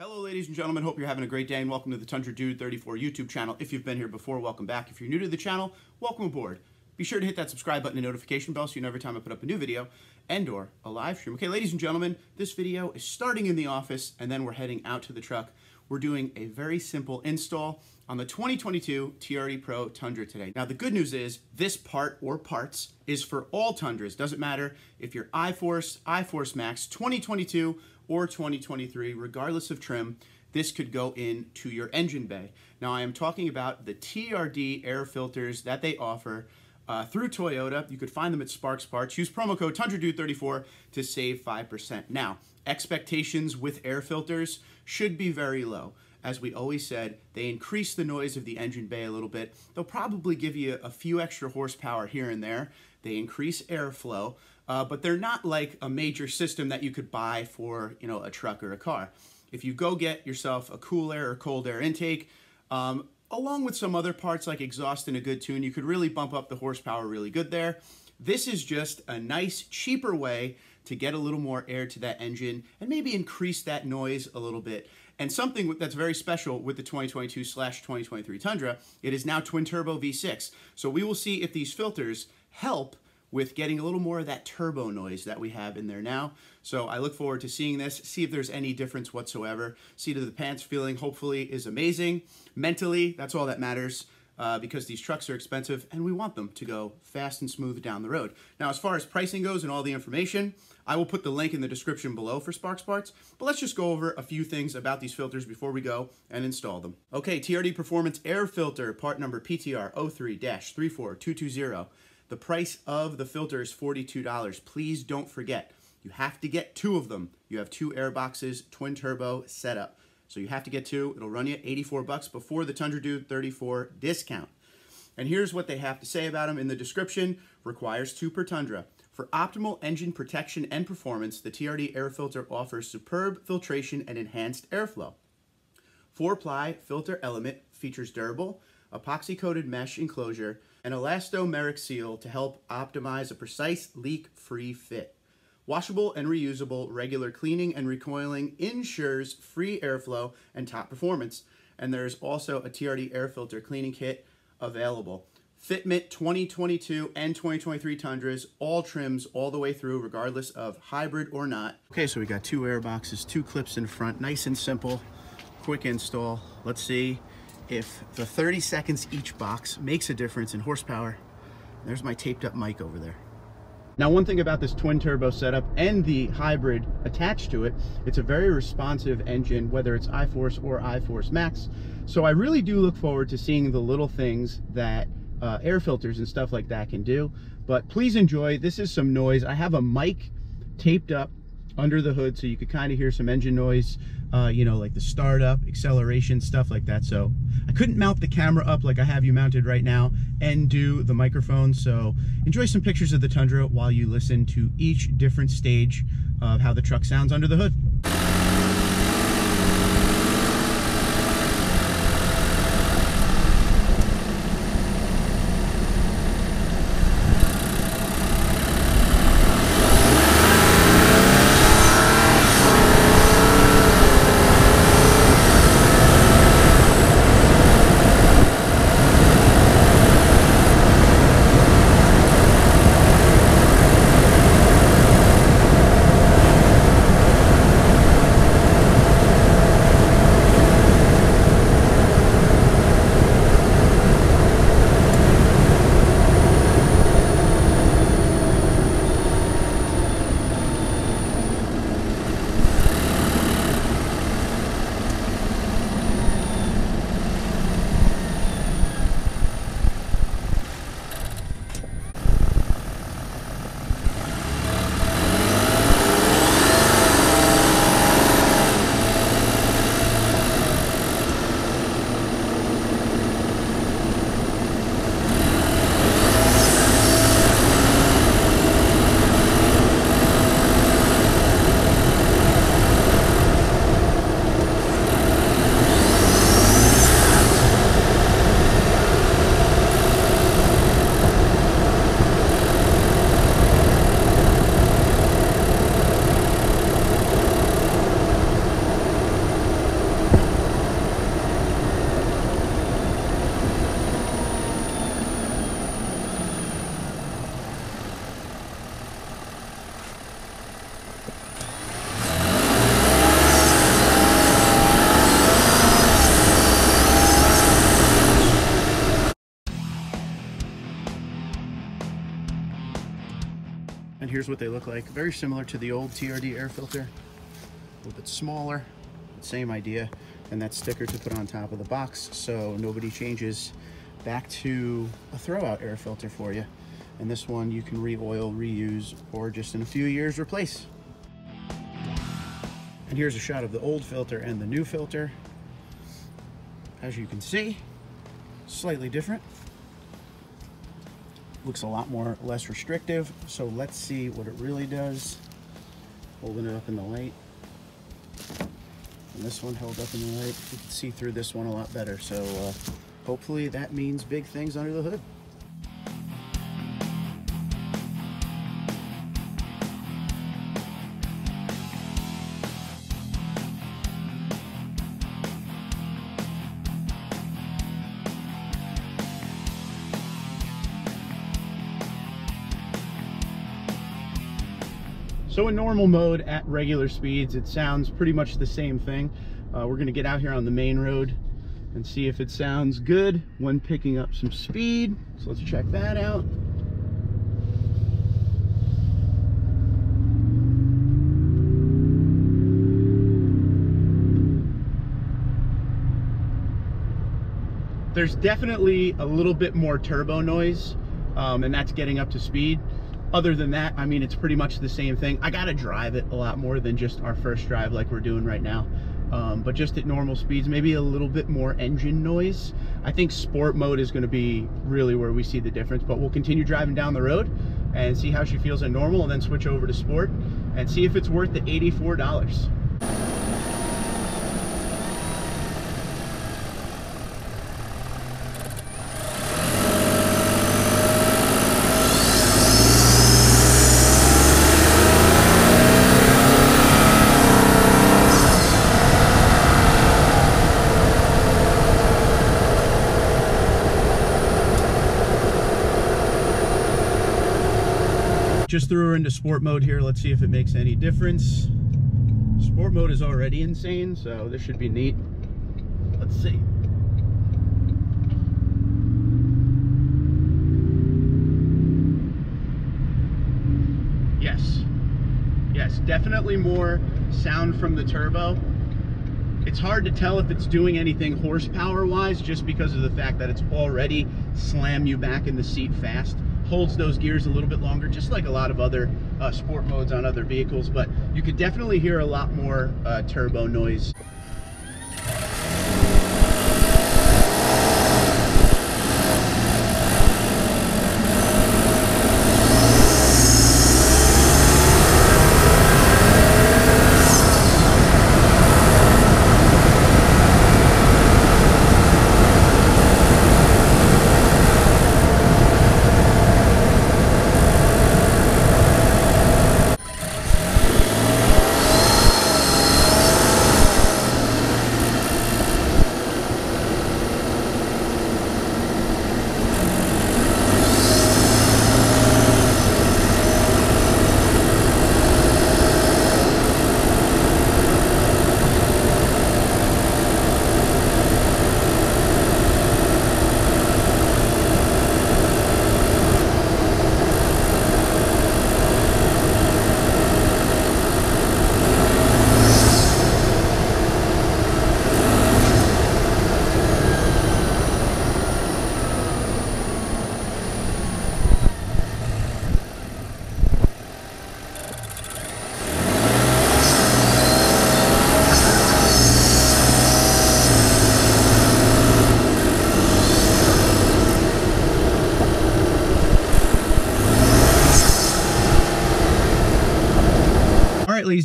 Hello, ladies and gentlemen. Hope you're having a great day and welcome to the Tundra Dude 34 YouTube channel. If you've been here before, welcome back. If you're new to the channel, welcome aboard. Be sure to hit that subscribe button and notification bell so you know every time I put up a new video and or a live stream. Okay, ladies and gentlemen, this video is starting in the office and then we're heading out to the truck. We're doing a very simple install on the 2022 TRD Pro Tundra today. Now, the good news is this part or parts is for all Tundras. Doesn't matter if you're iForce, iForce Max 2022, or 2023, regardless of trim, this could go into your engine bay. Now I am talking about the TRD air filters that they offer uh, through Toyota. You could find them at Sparks Parts. Use promo code TundraDude34 to save 5%. Now, expectations with air filters should be very low. As we always said, they increase the noise of the engine bay a little bit. They'll probably give you a few extra horsepower here and there. They increase airflow, uh, but they're not like a major system that you could buy for you know a truck or a car. If you go get yourself a cool air or cold air intake, um, along with some other parts like exhaust and a good tune, you could really bump up the horsepower really good there. This is just a nice, cheaper way to get a little more air to that engine and maybe increase that noise a little bit. And something that's very special with the 2022 slash 2023 Tundra, it is now twin turbo V6. So we will see if these filters help with getting a little more of that turbo noise that we have in there now. So I look forward to seeing this, see if there's any difference whatsoever. Seat of the pants feeling hopefully is amazing. Mentally, that's all that matters. Uh, because these trucks are expensive and we want them to go fast and smooth down the road. Now, as far as pricing goes and all the information, I will put the link in the description below for Sparks Parts, but let's just go over a few things about these filters before we go and install them. Okay, TRD Performance Air Filter, part number PTR 03-34220. The price of the filter is $42. Please don't forget, you have to get two of them. You have two air boxes, twin turbo setup. So you have to get two. It'll run you 84 bucks before the Tundra Dude 34 discount. And here's what they have to say about them in the description. Requires two per Tundra. For optimal engine protection and performance, the TRD air filter offers superb filtration and enhanced airflow. Four-ply filter element features durable, epoxy-coated mesh enclosure, and elastomeric seal to help optimize a precise leak-free fit. Washable and reusable regular cleaning and re-oiling ensures free airflow and top performance. And there's also a TRD air filter cleaning kit available. Fitment 2022 and 2023 Tundras, all trims all the way through, regardless of hybrid or not. Okay, so we got two air boxes, two clips in front, nice and simple, quick install. Let's see if the 30 seconds each box makes a difference in horsepower. There's my taped up mic over there. Now one thing about this twin turbo setup and the hybrid attached to it, it's a very responsive engine, whether it's iForce or iForce Max. So I really do look forward to seeing the little things that uh, air filters and stuff like that can do. But please enjoy, this is some noise. I have a mic taped up under the hood so you could kind of hear some engine noise, uh, you know, like the startup, acceleration, stuff like that. So I couldn't mount the camera up like I have you mounted right now and do the microphone. So enjoy some pictures of the Tundra while you listen to each different stage of how the truck sounds under the hood. Here's what they look like. Very similar to the old TRD air filter. A little bit smaller, same idea. And that sticker to put on top of the box so nobody changes back to a throwout air filter for you. And this one you can re-oil, reuse, or just in a few years replace. And here's a shot of the old filter and the new filter. As you can see, slightly different. Looks a lot more less restrictive. So let's see what it really does. Holding it up in the light. And this one held up in the light. You can see through this one a lot better. So uh, hopefully that means big things under the hood. So in normal mode at regular speeds, it sounds pretty much the same thing. Uh, we're gonna get out here on the main road and see if it sounds good when picking up some speed. So let's check that out. There's definitely a little bit more turbo noise um, and that's getting up to speed other than that, I mean, it's pretty much the same thing. I gotta drive it a lot more than just our first drive like we're doing right now. Um, but just at normal speeds, maybe a little bit more engine noise. I think sport mode is gonna be really where we see the difference, but we'll continue driving down the road and see how she feels in normal and then switch over to sport and see if it's worth the $84. Just threw her into sport mode here. Let's see if it makes any difference. Sport mode is already insane, so this should be neat. Let's see. Yes. Yes, definitely more sound from the turbo. It's hard to tell if it's doing anything horsepower wise just because of the fact that it's already slam you back in the seat fast holds those gears a little bit longer, just like a lot of other uh, sport modes on other vehicles, but you could definitely hear a lot more uh, turbo noise.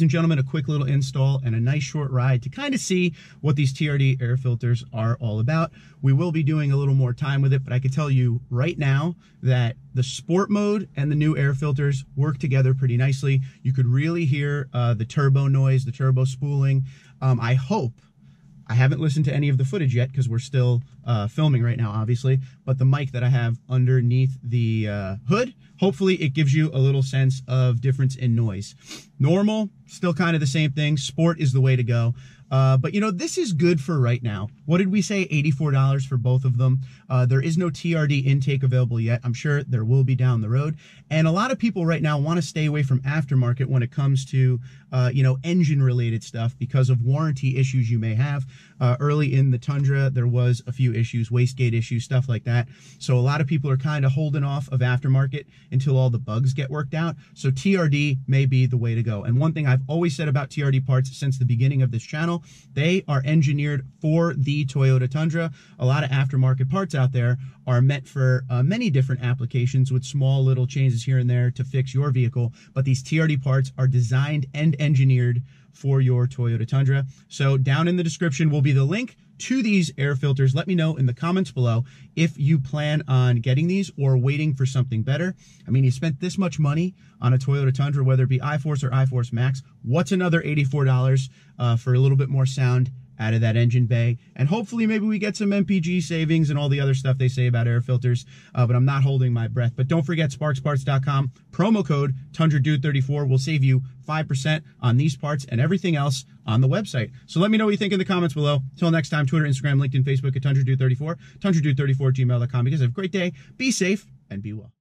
And gentlemen, a quick little install and a nice short ride to kind of see what these TRD air filters are all about. We will be doing a little more time with it, but I can tell you right now that the sport mode and the new air filters work together pretty nicely. You could really hear uh, the turbo noise, the turbo spooling. Um, I hope I haven't listened to any of the footage yet because we're still uh, filming right now, obviously, but the mic that I have underneath the uh, hood, hopefully it gives you a little sense of difference in noise. Normal, still kind of the same thing. Sport is the way to go. Uh, but you know, this is good for right now. What did we say? $84 for both of them. Uh, there is no TRD intake available yet. I'm sure there will be down the road. And a lot of people right now want to stay away from aftermarket when it comes to, uh, you know, engine related stuff because of warranty issues you may have. Uh, early in the Tundra, there was a few issues, wastegate issues, stuff like that. So a lot of people are kind of holding off of aftermarket until all the bugs get worked out. So TRD may be the way to go. And one thing I've always said about TRD parts since the beginning of this channel, they are engineered for the Toyota Tundra. A lot of aftermarket parts out there are meant for uh, many different applications with small little changes here and there to fix your vehicle. But these TRD parts are designed and engineered for your Toyota Tundra. So down in the description will be the link to these air filters. Let me know in the comments below if you plan on getting these or waiting for something better. I mean, you spent this much money on a Toyota Tundra, whether it be iForce or iForce Max. What's another $84 uh, for a little bit more sound out of that engine bay. And hopefully maybe we get some MPG savings and all the other stuff they say about air filters, uh, but I'm not holding my breath. But don't forget sparksparts.com, promo code TundraDude34 will save you 5% on these parts and everything else on the website. So let me know what you think in the comments below. Until next time, Twitter, Instagram, LinkedIn, Facebook at TundraDude34, TundraDude34 gmail.com. Because have a great day, be safe, and be well.